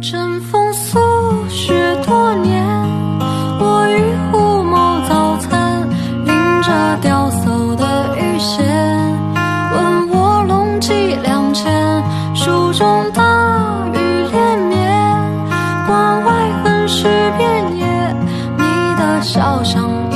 枕风宿雪多年，我与虎谋早餐，拎着钓叟的鱼线，问我龙几两钱？蜀中大雨连绵，关外横尸遍野，你的笑像。